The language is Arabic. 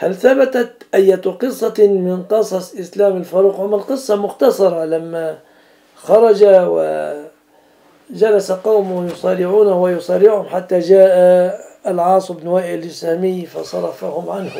هل ثبتت أية قصة من قصص إسلام الفاروق عمر القصة مختصرة لما خرج وجلس قومه يصارعونه ويصارعهم حتى جاء العاص بن وائل السامي فصرفهم عنه؟